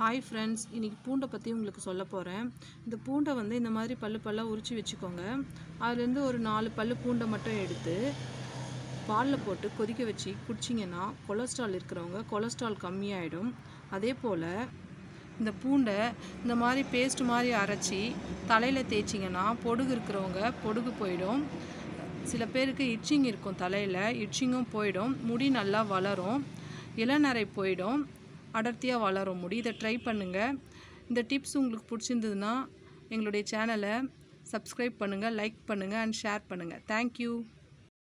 Hi friends இன்றைக்கி பூண்டை பற்றி உங்களுக்கு சொல்ல போகிறேன் இந்த பூண்டை வந்து இந்த மாதிரி பல்லு பல்லாக உரித்து வச்சுக்கோங்க. அதுலேருந்து ஒரு நாலு பல்லு பூண்டை மட்டும் எடுத்து பாலில் போட்டு கொதிக்க வச்சு குடிச்சிங்கன்னா கொலஸ்ட்ரால் இருக்கிறவங்க கொலஸ்ட்ரால் கம்மியாயிடும். அதே போல் இந்த பூண்டை இந்த மாதிரி பேஸ்ட் மாதிரி அரைச்சி தலையில் தேய்ச்சிங்கன்னா பொடுகு இருக்கிறவங்க பொடுகு போயிடும். சில பேருக்கு இட்சிங் இருக்கும் தலையில் இட்சிங்கும் போயிடும். முடி நல்லா வளரும். இளநரை போயிடும். அடர்த்தியாக வளர முடி இதை ட்ரை பண்ணுங்கள் இந்த டிப்ஸ் உங்களுக்கு பிடிச்சிருந்ததுன்னா எங்களுடைய சேனலை சப்ஸ்கிரைப் பண்ணுங்கள் லைக் பண்ணுங்கள் அண்ட் ஷேர் பண்ணுங்கள் தேங்க்யூ